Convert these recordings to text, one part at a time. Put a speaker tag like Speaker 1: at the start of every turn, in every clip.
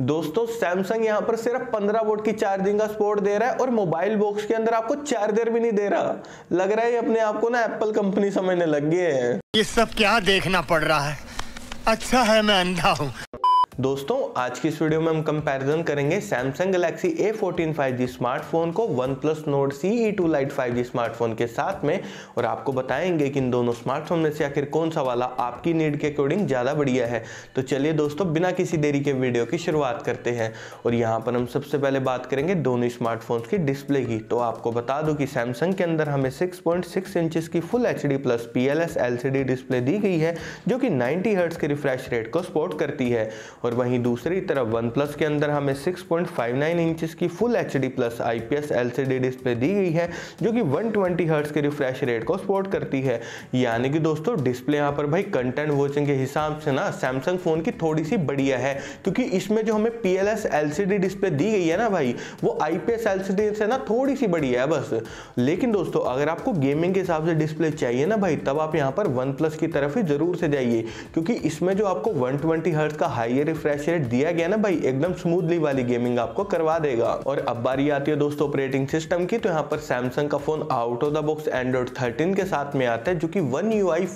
Speaker 1: दोस्तों सैमसंग यहाँ पर सिर्फ़ 15 वोट की चार्जिंग का सपोर्ट दे रहा है और मोबाइल बॉक्स के अंदर आपको चार्जर भी नहीं दे रहा। लग रहा है ये अपने आप को ना एप्पल कंपनी समझने लग गए हैं।
Speaker 2: ये सब क्या देखना पड़ रहा है? अच्छा है मैं अंधा हूँ।
Speaker 1: दोस्तों, आज की इस वीडियो में हम कंपैरिजन करेंगे Samsung Galaxy A14 5G smartphone को OnePlus Nord CE2 Lite 5G smartphone के साथ में और आपको बताएँगे कि इन दोनों स्मार्टफ़ोन में से आखिर कौन सा वाला आपकी नीड के अकॉर्डिंग ज़्यादा बढ़िया है। तो चलिए दोस्तों, बिना किसी देरी के वीडियो की शुरुआत करते हैं और यहाँ पर हम सबसे पहले बात करेंगे दोनों स्मार्टफ़ोन की डिस्प्ले की। तो आपको बता दो कि सैमसंग के अंदर हमें सिक्स पॉइंट की full HD plus P L display दी गई है, जो कि नाइनटी हर्ट्स के रिफ्रेश रेट को सपोर्ट करती है। और वहीं दूसरी तरफ़ वन प्लस के अंदर हमें 6.59 इंचेस की full H D plus I P S L C D display दी गई है, जो कि 120 ट्वेंटी हर्ट्स के रिफ्रेश रेट को सपोर्ट करती है। यानी कि दोस्तों डिस्प्ले यहाँ पर भाई कंटेंट वॉचिंग के हिसाब से ना सैमसंग फ़ोन की थोड़ी सी बढ़िया है, क्योंकि इसमें जो हमें P L S L C D display दी गई है ना भाई, वो I P S L C D से ना थोड़ी सी बढ़िया है बस। लेकिन दोस्तों, अगर आपको गेमिंग के हिसाब से डिस्प्ले चाहिए ना भाई, तब आप यहाँ पर वन प्लस की तरफ़ ही ज़रूर से जाइए, क्योंकि इसमें जो आपको 120 ट्वेंटी का हाइयर रिफ्रेश रेट दिया गया ना भाई, एकदम स्मूथली वाली गेमिंग आपको करवा देगा। और अब बारी आती है दोस्तों ऑपरेटिंग सिस्टम की तो यहाँ पर सैमसंग का phone out of the box Android 13 के साथ में आता है, जो कि वन यू आई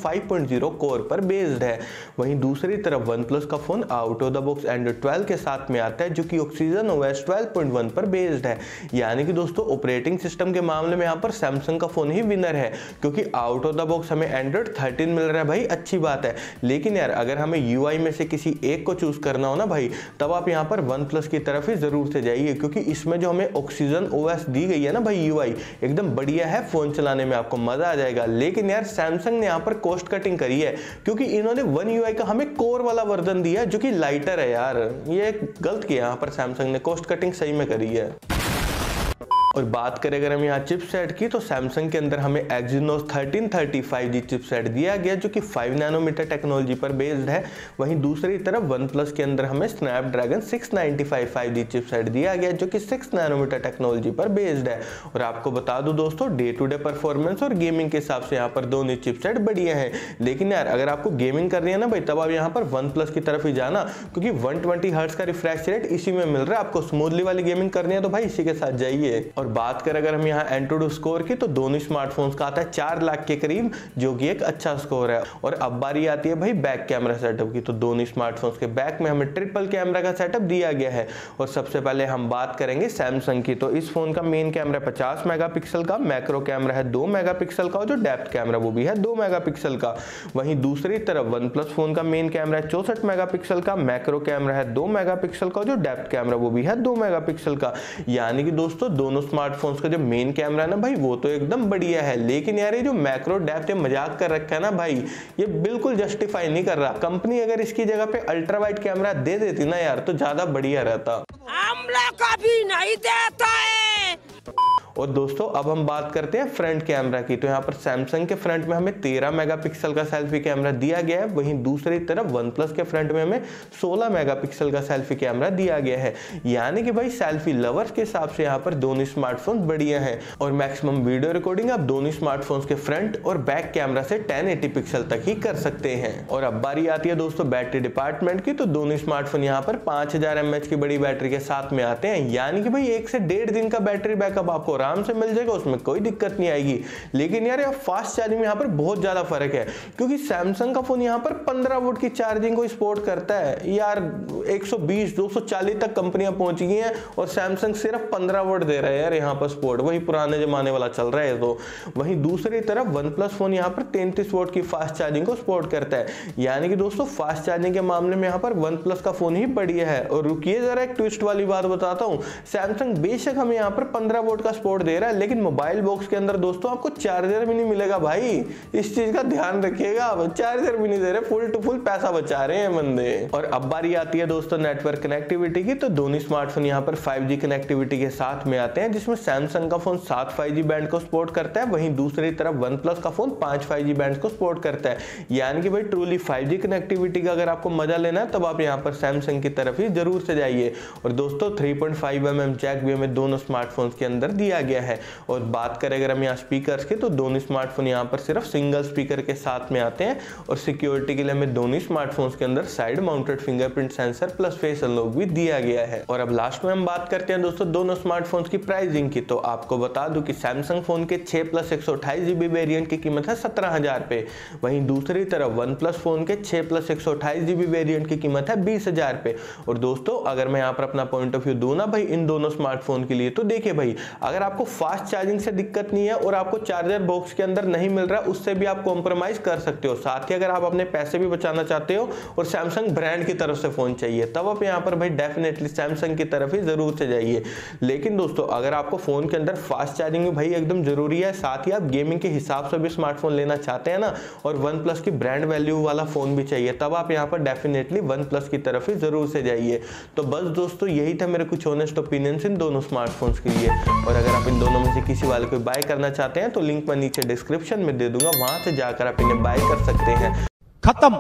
Speaker 1: कोर पर बेस्ड है। वहीं दूसरी तरफ़ वन प्लस का phone out of the box Android twelve के साथ में आता है, जो कि ऑक्सीजन ओएस 12.1 पर बेस्ड है। यानी कि दोस्तों ऑपरेटिंग सिस्टम के मामले में यहाँ पर सैमसंग का फ़ोन ही विनर है, क्योंकि आउट ऑफ़ द बॉक्स हमें एंड्रॉइड 13 मिल रहा है भाई, अच्छी बात है। लेकिन यार, अगर हमें यू में से किसी एक को चूज़ करना हो ना भाई, तब आप यहाँ पर वन प्लस की तरफ़ ही ज़रूर से जाइए, क्योंकि इसमें जो हमें ऑक्सीजन ओएस दी गई है ना भाई UI एकदम बढ़िया है फ़ोन चलाने में आपको मज़ा आ जाएगा। लेकिन यार सैमसंग ने यहाँ पर कॉस्ट कटिंग करी है, क्योंकि इन्होंने वन यू का हमें कोर वाला वर्जन दिया जो कि लाइटर है यार। ये गलत किया यहाँ पर सैमसंग ने कॉस्ट कटिंग सही में करी है। और बात करें अगर हम यहाँ चिपसेट की तो सैमसंग के अंदर हमें एक्जीनोस 1330 5G चिपसेट दिया गया, जो कि 5 नैनोमीटर टेक्नोलॉजी पर बेस्ड है। वहीं दूसरी तरफ़ वन प्लस के अंदर हमें स्नैपड्रैगन 695 5G चिपसेट दिया गया, जो कि 6 नैनोमीटर टेक्नोलॉजी पर बेस्ड है। और आपको बता दो दोस्तों डे टू डे परफॉर्मेंस और गेमिंग के हिसाब से यहाँ पर दोनों चिपसेट बढ़िया है। लेकिन यार, अगर आपको गेमिंग करनी है ना भाई, तब आप यहाँ पर वन प्लस की तरफ़ ही जाना, क्योंकि वन ट्वेंटी का रिफ्रेश रेट इसी में मिल रहा है। आपको स्मूथली वाली गेमिंग करनी है तो भाई इसी के साथ जाइए। और बात करें अगर हम यहाँ एंट्रोडो स्कोर की तो दोनों स्मार्टफोन्स का आता है चार लाख के करीब, जो कि एक अच्छा स्कोर है। और अब बारी आती है भाई बैक कैमरा सेटअप की तो दोनों स्मार्टफोन्स के बैक में हमें ट्रिपल कैमरा का सेटअप दिया गया है। और सबसे पहले हम बात करेंगे सैमसंग की तो इस फ़ोन का मेन कैमरा पचास मेगा का मैक्रो कैमरा है दो मेगा का, और जो डेप्थ कैमरा वो भी है दो मेगा का। वहीं दूसरी तरफ़ वन प्लस फ़ोन का मेन कैमरा है चौसठ मेगा का मैक्रो कैमरा है दो मेगा का जो डेप्थ कैमरा वो भी है दो मेगा का। यानी कि दोस्तों, दोनों स्मार्टफ़ोन फोन्स का जो मेन कैमरा है ना भाई, वो तो एकदम बढ़िया है। लेकिन यार ये जो मैक्रो डेप्थ ये मज़ाक कर रखा है ना भाई, ये बिल्कुल जस्टिफाई नहीं कर रहा। कंपनी अगर इसकी जगह पे अल्ट्रा वाइड कैमरा दे देती ना यार तो ज़्यादा बढ़िया रहता।
Speaker 3: हम लोग कभी नहीं देता है।
Speaker 1: और दोस्तों, अब हम बात करते हैं फ्रंट कैमरा की। तो यहाँ पर सैमसंग के फ्रंट में हमें 13 मेगापिक्सल का सेल्फी कैमरा दिया गया है। वहीं दूसरी तरफ़ वन प्लस के फ्रंट में हमें 16 मेगापिक्सल का सेल्फी कैमरा दिया गया है। यानी कि भाई, सेल्फी लवर्स के हिसाब से यहाँ पर दोनों स्मार्टफ़ोन बढ़िया है। और मैक्सिमम वीडियो रिकॉर्डिंग आप दोनों स्मार्टफ़ोन के फ्रंट और बैक कैमरा से टेन पिक्सल तक ही कर सकते हैं। और अब बारी आती है दोस्तों बैटरी डिपार्टमेंट की। तो दोनों स्मार्टफ़ोन यहाँ पर पाँच हज़ार की बड़ी बैटरी के साथ में आते हैं। यानी कि भाई, एक से डेढ़ दिन का बैटरी बैकअप आपको आराम से मिल जाएगा, उसमें कोई दिक्कत नहीं आएगी। लेकिन यार यार फास्ट चार्जिंग में यहाँ पर बहुत ज़्यादा फ़र्क है, क्योंकि सैमसंग का फ़ोन यहाँ पर 15 वोट की चार्जिंग को सपोर्ट करता है। यार 120 240 तक कंपनियाँ पहुँच गई हैं और सैमसंग सिर्फ़ 15 वोट दे रहा है यार यहाँ पर सपोर्ट वही पुराने जमाने वाला चल रहा है तो। वहीं दूसरी तरफ़ वन प्लस फ़ोन यहाँ पर तैंतीस वोट की फास्ट चार्जिंग को सपोर्ट करता है। यानी कि दोस्तों फास्ट चार्जिंग के मामले में यहाँ पर वन प्लस का फ़ोन ही बढ़िया है। और रुकिए जरा, एक ट्विस्ट वाली बात बताता हूँ। सैमसंग बेशक हमें यहाँ पर पंद्रह वोट का सपोर्ट दे रहा है, लेकिन मोबाइल बॉक्स के अंदर दोस्तों आपको चार्जर भी नहीं मिलेगा भाई। इस चीज़ का ध्यान रखिएगा चार्जर भी नहीं दे रहे, फुल टू फुल पैसा बचा रहे हैं बंदे। और अब बारी आती है दोस्तों नेटवर्क कनेक्टिविटी की तो दोनों स्मार्टफ़ोन यहाँ पर 5G कनेक्टिविटी के साथ में आते हैं, जिसमें सैमसंग का फ़ोन सात फाइव बैंड को सपोर्ट करता है, वहीं दूसरी तरफ़ वन का फ़ोन पाँच फाइव बैंड को सपोर्ट करता है। यानी कि भाई ट्रूली फाइव कनेक्टिविटी का अगर आपको मज़ा लेना है, तब आप यहाँ पर सैमसंग की तरफ़ ही ज़रूर से जाइए। और दोस्तों थ्री पॉइंट फाइव जैक भी हमें दोनों स्मार्टफ़ोन के अंदर दिया गया है। और बात करें अगर हम यहाँ स्पीकर की तो दोनों स्मार्टफ़ोन यहाँ पर सिर्फ़ सिंगल स्पीकर के साथ में आते हैं। और सिक्योरिटी के लिए हमें दोनों स्मार्टफ़ोन के अंदर side mounted fingerprint sensor plus face unlock भी दिया गया है। और अब लास्ट में हम बात करते हैं दोस्तों दोनों स्मार्टफोन्स की प्राइसिंग की। तो आपको बता दूँ कि सैमसंग फ़ोन के 6 प्लस एक सौ जीबी वेरियंट की कीमत है सत्रह हज़ार पे। वहीं दूसरी तरफ़ वन प्लस फ़ोन के 6 प्लस एक सौ अठाईस जीबी वेरियंट की कीमत है बीस हज़ार पे। और दोस्तों अगर मैं यहाँ पर अपना पॉइंट ऑफ़ व्यू दू ना भाई इन दोनों स्मार्टफ़ोन के लिए तो देखिए भाई, अगर आपको फास्ट चार्जिंग से दिक्कत नहीं है और आपको चार्जर बॉक्स के अंदर नहीं मिल रहा, उससे भी आप कॉम्प्रोमाइज कर सकते हो। साथ ही अगर आप अपने पैसे भी बचाना चाहते हो और सैमसंग ब्रांड की तरफ़ से फ़ोन चाहिए, तब आप यहाँ पर भाई डेफिनेटली सैमसंग की तरफ़ ही ज़रूर से जाइए। लेकिन दोस्तों, अगर आपको फ़ोन के अंदर फास्ट चार्जिंग भी भाई एकदम ज़रूरी है, साथ ही आप गेमिंग के हिसाब से भी स्मार्टफ़ोन लेना चाहते हैं ना, और वन की ब्रांड वैल्यू वाला फ़ोन भी चाहिए, तब आप यहाँ पर डेफिनेटली वन की तरफ़ ही ज़रूर से जाइए। तो बस दोस्तों, यही था मेरे कुछ ऑनेस्ट ओपिनियन इन दोनों स्मार्टफोन्स के लिए। और अगर आप इन दोनों में से किसी वाले को बाय करना चाहते हैं तो लिंक मैं नीचे डिस्क्रिप्शन में दे दूँगा। वहाँ से जाकर आप इन्हें बाय कर सकते हैं।
Speaker 2: खत्म।